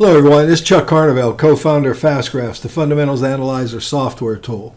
Hello everyone, this is Chuck Carnevale, co-founder of FastGraphs, the Fundamentals Analyzer software tool.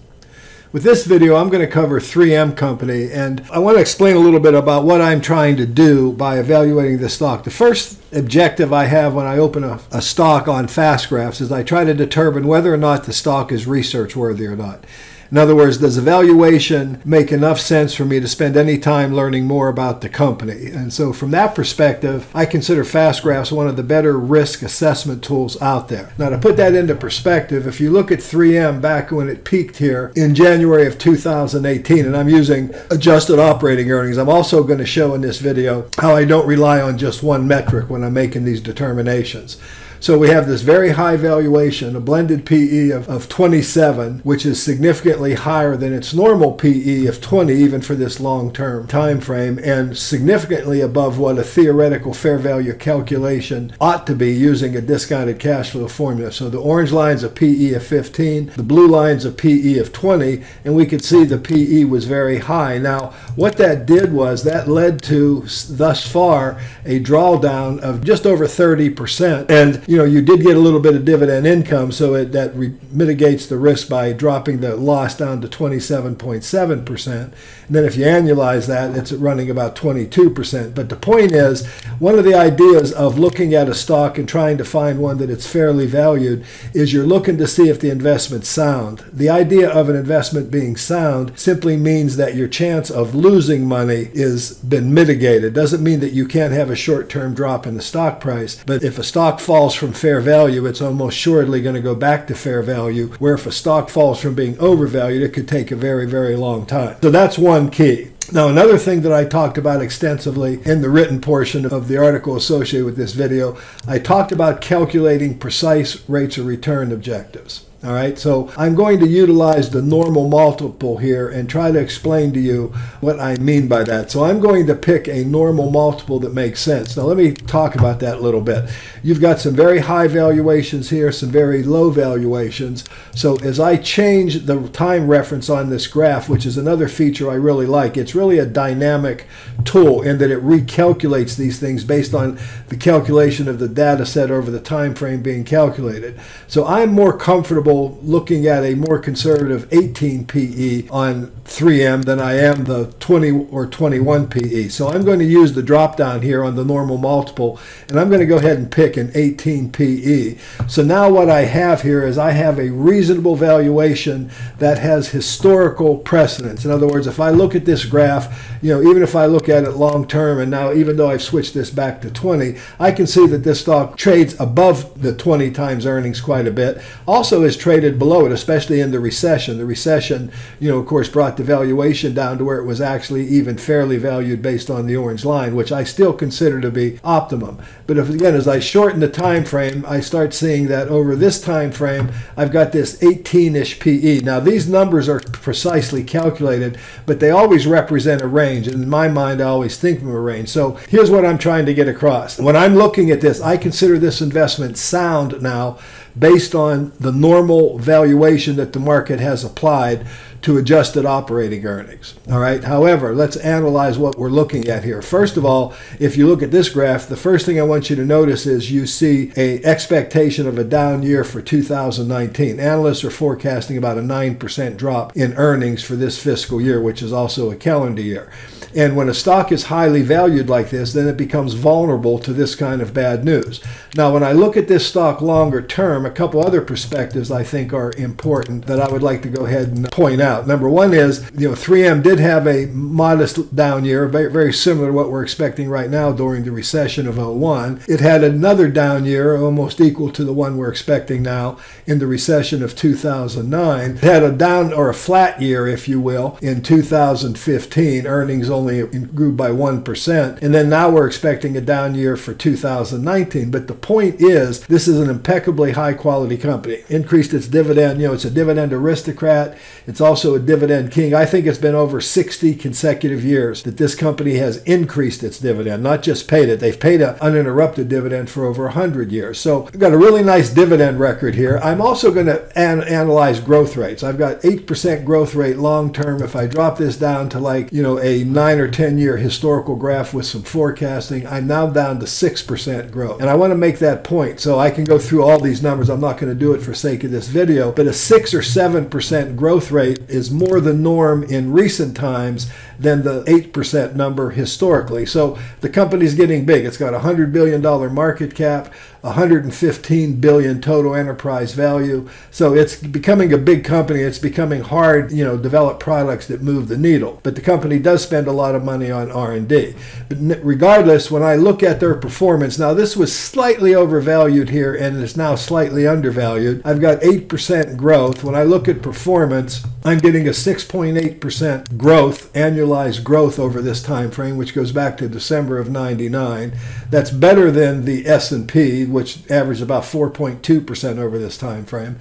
With this video, I'm going to cover 3M Company, and I want to explain a little bit about what I'm trying to do by evaluating the stock. The first objective I have when I open a, a stock on FastGraphs is I try to determine whether or not the stock is research worthy or not. In other words, does evaluation make enough sense for me to spend any time learning more about the company? And so, from that perspective, I consider FastGraphs one of the better risk assessment tools out there. Now, to put that into perspective, if you look at 3M back when it peaked here in January of 2018, and I'm using adjusted operating earnings, I'm also going to show in this video how I don't rely on just one metric when I'm making these determinations. So we have this very high valuation, a blended PE of, of 27, which is significantly higher than its normal PE of 20, even for this long-term time frame, and significantly above what a theoretical fair value calculation ought to be using a discounted cash flow formula. So the orange line's a PE of 15, the blue line's a PE of 20, and we could see the PE was very high. Now, what that did was that led to, thus far, a drawdown of just over 30%. And you know, you did get a little bit of dividend income, so it, that re- mitigates the risk by dropping the loss down to 27.7%. And then if you annualize that, it's running about 22%. But the point is, one of the ideas of looking at a stock and trying to find one that it's fairly valued is you're looking to see if the investment's sound. The idea of an investment being sound simply means that your chance of losing money is been mitigated. Doesn't mean that you can't have a short-term drop in the stock price, but if a stock falls from fair value, it's almost surely going to go back to fair value. Where if a stock falls from being overvalued, it could take a very, very long time. So that's one key. Now, another thing that I talked about extensively in the written portion of the article associated with this video, I talked about calculating precise rates of return objectives. All right, so I'm going to utilize the normal multiple here and try to explain to you what I mean by that. So I'm going to pick a normal multiple that makes sense. Now let me talk about that a little bit. You've got some very high valuations here, some very low valuations. So as I change the time reference on this graph, which is another feature I really like, it's really a dynamic tool in that it recalculates these things based on the calculation of the data set over the time frame being calculated. So I'm more comfortable comfortable looking at a more conservative 18 PE on 3M than I am the 20 or 21 PE. So I'm going to use the drop down here on the normal multiple and I'm going to go ahead and pick an 18 PE. So now what I have here is I have a reasonable valuation that has historical precedence. In other words, if I look at this graph, you know, even if I look at it long term and now even though I've switched this back to 20, I can see that this stock trades above the 20 times earnings quite a bit. Also is traded below it, especially in the recession. The recession, you know, of course, brought the valuation down to where it was actually even fairly valued based on the orange line, which I still consider to be optimum. But if again, as I shorten the time frame, I start seeing that over this time frame, I've got this 18-ish PE. Now these numbers are precisely calculated, but they always represent a range. And in my mind, I always think of a range. So here's what I'm trying to get across. When I'm looking at this, I consider this investment sound now based on the normal valuation that the market has applied to adjusted operating earnings. All right. However, let's analyze what we're looking at here. First of all, if you look at this graph, the first thing I want you to notice is you see a expectation of a down year for 2019. Analysts are forecasting about a 9% drop in earnings for this fiscal year, which is also a calendar year. And when a stock is highly valued like this, then it becomes vulnerable to this kind of bad news. Now, when I look at this stock longer term, a couple other perspectives I think are important that I would like to go ahead and point out. Number one is, you know, 3M did have a modest down year, very, very similar to what we're expecting right now during the recession of 01. It had another down year, almost equal to the one we're expecting now in the recession of 2009. It had a down or a flat year, if you will, in 2015. Earnings only only grew by 1%. And then now we're expecting a down year for 2019. But the point is, this is an impeccably high quality company. Increased its dividend. You know, it's a dividend aristocrat. It's also a dividend king. I think it's been over 60 consecutive years that this company has increased its dividend, not just paid it. They've paid an uninterrupted dividend for over 100 years. So I've got a really nice dividend record here. I'm also going to an analyze growth rates. I've got 8% growth rate long term. If I drop this down to like, you know, a 9 nine or 10 year historical graph with some forecasting, I'm now down to 6% growth. And I want to make that point. So I can go through all these numbers. I'm not going to do it for sake of this video, but a 6 or 7% growth rate is more the norm in recent times than the 8% number historically. So the company's getting big. It's got a $100 billion market cap, 115 billion total enterprise value. So it's becoming a big company. It's becoming hard, you know, develop products that move the needle. But the company does spend a lot of money on R&D. But regardless, when I look at their performance, now this was slightly overvalued here and is now slightly undervalued. I've got 8% growth. When I look at performance, I'm getting a 6.8% growth, annualized growth over this time frame, which goes back to December of 99. That's better than the S&P, which averaged about 4.2% over this time frame.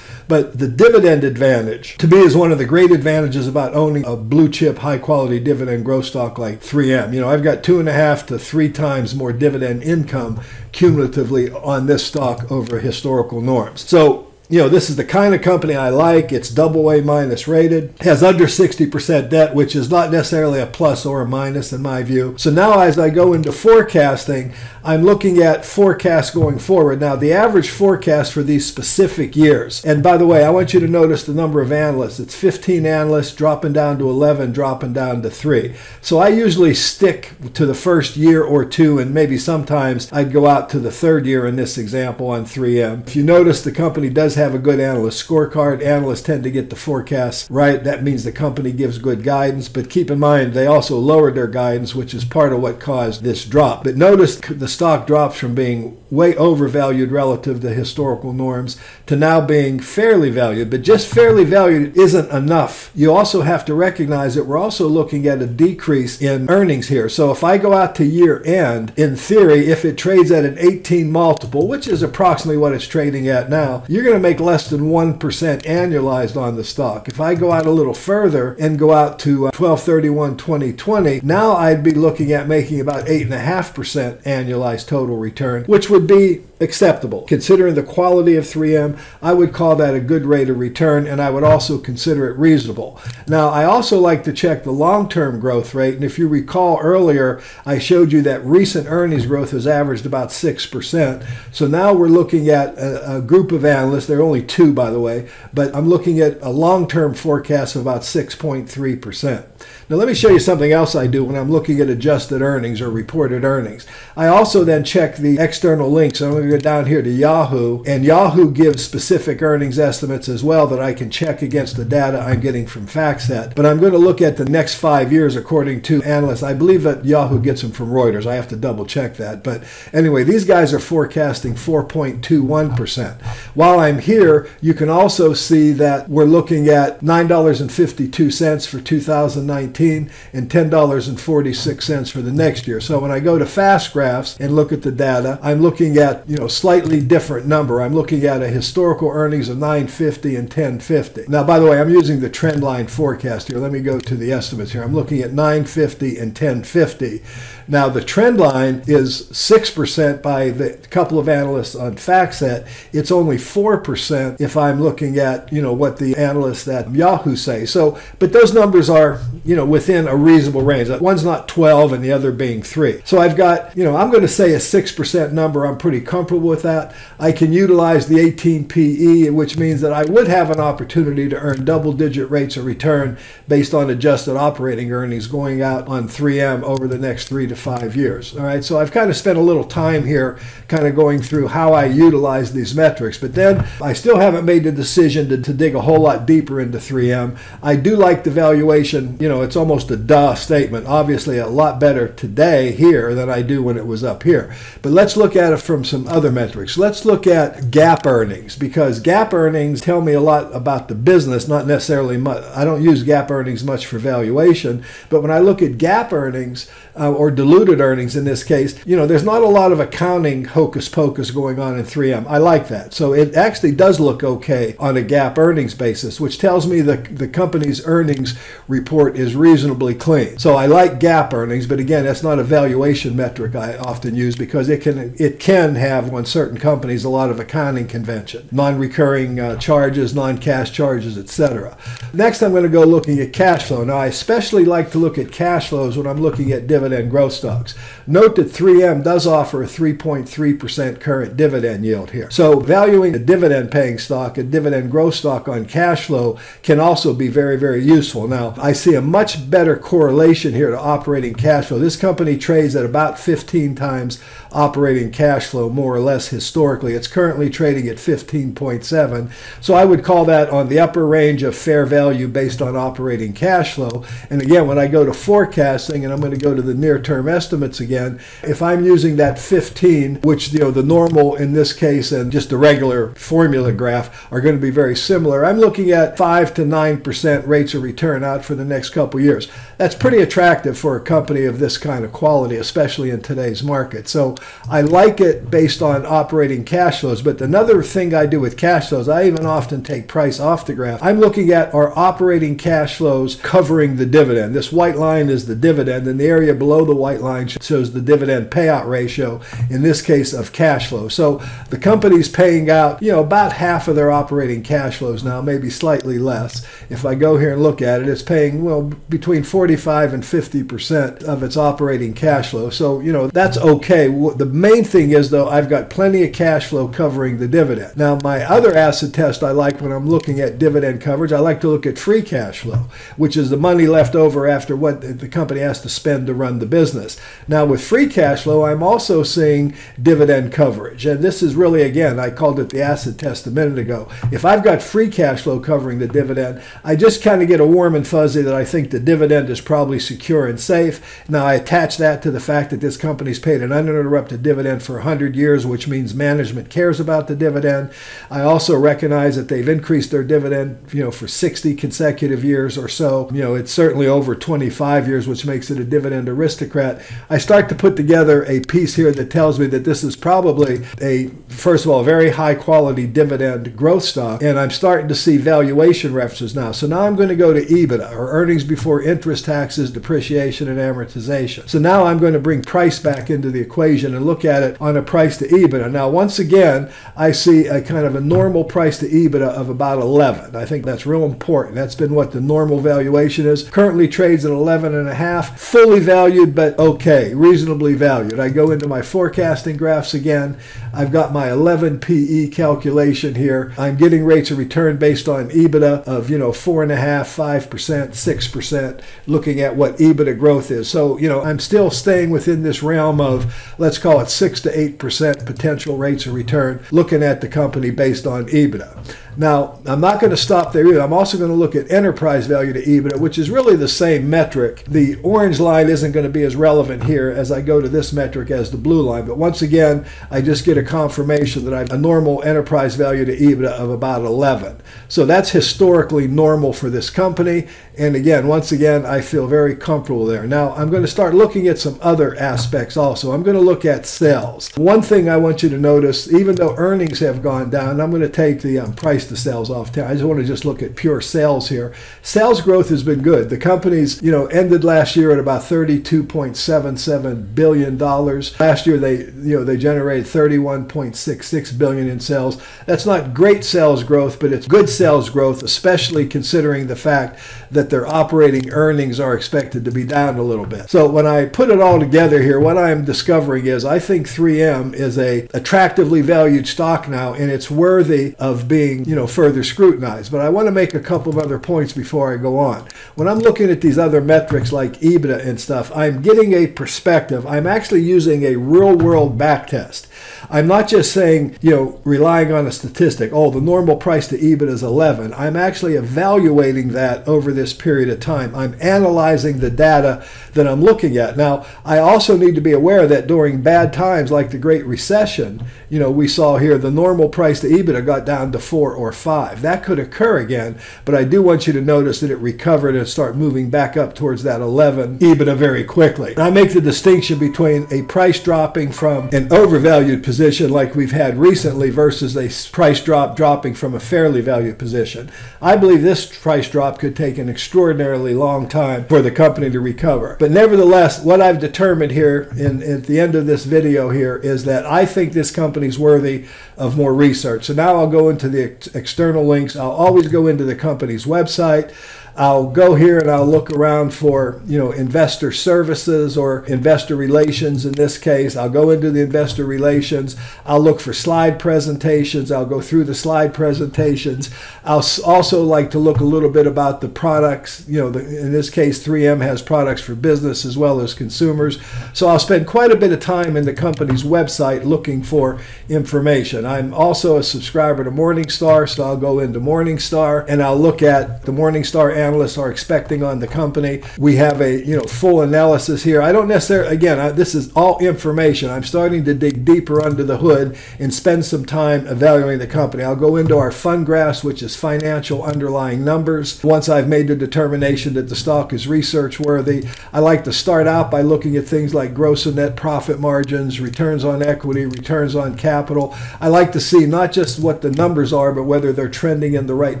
But the dividend advantage, to me, is one of the great advantages about owning a blue chip, high quality dividend growth stock like 3M. You know, I've got two and a half to three times more dividend income cumulatively on this stock over historical norms. So you know, this is the kind of company I like. It's double A minus rated, has under 60% debt, which is not necessarily a plus or a minus in my view. So now as I go into forecasting, I'm looking at forecasts going forward. Now, the average forecast for these specific years, and by the way, I want you to notice the number of analysts. It's 15 analysts dropping down to 11, dropping down to 3. So I usually stick to the first year or two, and maybe sometimes I'd go out to the third year in this example on 3M. If you notice, the company does have a good analyst scorecard. Analysts tend to get the forecasts right. That means the company gives good guidance, but keep in mind they also lowered their guidance, which is part of what caused this drop. But notice the stock drops from being way overvalued relative to historical norms to now being fairly valued. But just fairly valued isn't enough. You also have to recognize that we're also looking at a decrease in earnings here. So if I go out to year end, in theory, if it trades at an 18 multiple, which is approximately what it's trading at now, you're going to make less than 1% annualized on the stock. If I go out a little further and go out to uh, 1231 2020, now I'd be looking at making about 8.5% annualized annualized total return, which would be acceptable. Considering the quality of 3M, I would call that a good rate of return, and I would also consider it reasonable. Now, I also like to check the long-term growth rate, and if you recall earlier, I showed you that recent earnings growth has averaged about 6%. So now we're looking at a, a group of analysts, there are only two, by the way, but I'm looking at a long-term forecast of about 6.3%. Now, let me show you something else I do when I'm looking at adjusted earnings or reported earnings. I also then check the external links. I'm going to go down here to Yahoo, and Yahoo gives specific earnings estimates as well that I can check against the data I'm getting from FactSet. But I'm going to look at the next five years according to analysts. I believe that Yahoo gets them from Reuters. I have to double check that. But anyway, these guys are forecasting 4.21%. While I'm here, you can also see that we're looking at $9.52 for 2019 and $10.46 for the next year. So when I go to Fast Graphs and look at the data, I'm looking at, you know, slightly different number. I'm looking at a historical earnings of 950 and 1050. Now, by the way, I'm using the trend line forecast here. Let me go to the estimates here. I'm looking at 950 and 1050. Now, the trend line is 6% by the couple of analysts on FactSet. It's only 4% if I'm looking at, you know, what the analysts at Yahoo say. So, but those numbers are, you know, within a reasonable range. That One's not 12 and the other being 3. So I've got, you know, I'm going to say a 6% number. I'm pretty comfortable with that. I can utilize the 18 PE, which means that I would have an opportunity to earn double digit rates of return based on adjusted operating earnings going out on 3M over the next three to five years. All right, so I've kind of spent a little time here kind of going through how I utilize these metrics, but then I still haven't made the decision to, to dig a whole lot deeper into 3M. I do like the valuation, you know, it's almost a duh statement. Obviously, a lot better today here than I do when it was up here. But let's look at it from some other metrics. Let's look at GAAP earnings because GAAP earnings tell me a lot about the business, not necessarily much. I don't use GAAP earnings much for valuation, but when I look at GAAP earnings, uh, or diluted earnings in this case, you know, there's not a lot of accounting hocus pocus going on in 3M. I like that. So it actually does look okay on a GAAP earnings basis, which tells me the, the company's earnings report is reasonably clean. So I like GAAP earnings, but again, that's not a valuation metric I often use because it can it can have on certain companies a lot of accounting convention, non-recurring uh, charges, non-cash charges, etc. Next, I'm going to go looking at cash flow. Now, I especially like to look at cash flows when I'm looking at dividend growth stocks. Note that 3M does offer a 3.3% current dividend yield here. So valuing a dividend paying stock, a dividend growth stock on cash flow can also be very, very useful. Now, I see a much better correlation here to operating cash flow. This company trades at about 15 times operating cash flow, more or less historically. It's currently trading at 15.7. So I would call that on the upper range of fair value based on operating cash flow. And again, when I go to forecasting, and I'm going to go to the near term estimates again, if I'm using that 15, which, you know, the normal in this case and just the regular formula graph are going to be very similar, I'm looking at 5 to 9% rates of return out for the next couple years. That's pretty attractive for a company of this kind of quality, especially in today's market. So I like it based on operating cash flows. But another thing I do with cash flows, I even often take price off the graph. I'm looking at our operating cash flows covering the dividend. This white line is the dividend, and the area below the white line shows the dividend payout ratio, in this case of cash flow. So the company's paying out, you know, about half of their operating cash flows now, maybe slightly less. If I go here and look at it, it's paying, well, between 45 and 50% of its operating cash flow. So, you know, that's okay. The main thing is, though, I've got plenty of cash flow covering the dividend. Now, my other acid test I like when I'm looking at dividend coverage, I like to look at free cash flow, which is the money left over after what the company has to spend to run the business. Now, with free cash flow, I'm also seeing dividend coverage. And this is really, again, I called it the acid test a minute ago. If I've got free cash flow covering the dividend, I just kind of get a warm and fuzzy that I think the dividend is probably secure and safe. Now, I attach that to the fact that this company's paid an uninterrupted dividend for 100 years, which means management cares about the dividend. I also recognize that they've increased their dividend, you know, for 60 consecutive years or so. You know, it's certainly over 25 years, which makes it a dividend. I start to put together a piece here that tells me that this is probably a, first of all, very high quality dividend growth stock. And I'm starting to see valuation references now. So now I'm going to go to EBITDA, or earnings before interest, taxes, depreciation, and amortization. So now I'm going to bring price back into the equation and look at it on a price to EBITDA. Now, once again, I see a kind of a normal price to EBITDA of about 11. I think that's real important. That's been what the normal valuation is. Currently trades at 11 and a half, fully valued, but okay, reasonably valued. I go into my forecasting graphs again. I've got my 11 PE calculation here. I'm getting rates of return based on EBITDA of, you know, four and a half, five percent, six percent, looking at what EBITDA growth is. So, you know, I'm still staying within this realm of, let's call it six to eight percent potential rates of return, looking at the company based on EBITDA. Now, I'm not going to stop there either. I'm also going to look at enterprise value to EBITDA, which is really the same metric. The orange line isn't going to be as relevant here as I go to this metric as the blue line. But once again, I just get a confirmation that I have a normal enterprise value to EBITDA of about 11. So that's historically normal for this company. And again, once again, I feel very comfortable there. Now, I'm going to start looking at some other aspects also. I'm going to look at sales. One thing I want you to notice, even though earnings have gone down, I'm going to take the um, price to sales off. I just want to just look at pure sales here. Sales growth has been good. The company's, you know, ended last year at about 32.77 billion dollars. Last year they, you know, they generated 31.66 billion in sales. That's not great sales growth, but it's good sales growth, especially considering the fact that their operating earnings are expected to be down a little bit. So when I put it all together here, what I'm discovering is I think 3M is a attractively valued stock now, and it's worthy of being, you know, further scrutinized. But I want to make a couple of other points before I go on. When I'm looking at these other metrics like EBITDA and stuff, I'm getting a perspective. I'm actually using a real world back test. I'm not just saying, you know, relying on a statistic, oh, the normal price to EBIT is 11. I'm actually evaluating that over this period of time. I'm analyzing the data that I'm looking at. Now, I also need to be aware that during bad times like the Great Recession, you know, we saw here the normal price to EBITDA got down to 4 or 5. That could occur again, but I do want you to notice that it recovered and start moving back up towards that 11 EBITDA very quickly. And I make the distinction between a price dropping from an overvalued position like we've had recently versus a price drop dropping from a fairly valued position. I believe this price drop could take an extraordinarily long time for the company to recover. But nevertheless, what I've determined here in, at the end of this video here is that I think this company's worthy of more research. So now I'll go into the external links. I'll always go into the company's website. I'll go here and I'll look around for, you know, investor services or investor relations in this case. I'll go into the investor relations. I'll look for slide presentations. I'll go through the slide presentations. I'll also like to look a little bit about the products. You know, the, in this case, 3M has products for business as well as consumers. So I'll spend quite a bit of time in the company's website looking for information. I'm also a subscriber to Morningstar, so I'll go into Morningstar and I'll look at the Morningstar analysts are expecting on the company. We have a you know full analysis here. I don't necessarily again I, this is all information. I'm starting to dig deeper under the hood and spend some time evaluating the company. I'll go into our fund graphs, which is financial underlying numbers. Once I've made the determination that the stock is research worthy, I like to start out by looking at things like gross and net profit margins, returns on equity, returns on capital. I like to see not just what the numbers are, but whether they're trending in the right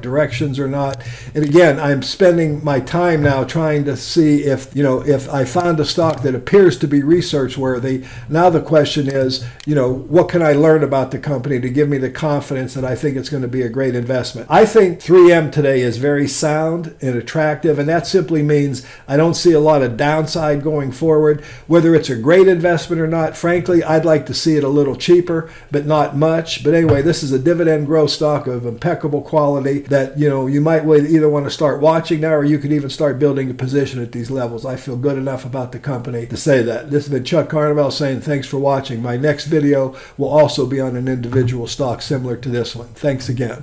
directions or not. And again, I'm spending my time now trying to see if, you know, if I found a stock that appears to be research worthy. Now the question is, you know, what can I learn about the company to give me the confidence that I think it's going to be a great investment? I think 3M today is very sound and attractive, and that simply means I don't see a lot of downside going forward. Whether it's a great investment or not, frankly, I'd like to see it a little cheaper, but not much. But anyway, this is a dividend growth stock of impeccable quality that, you know, you might either want to start watching watching now, or you could even start building a position at these levels. I feel good enough about the company to say that. This has been Chuck Carnevale saying thanks for watching. My next video will also be on an individual stock similar to this one. Thanks again.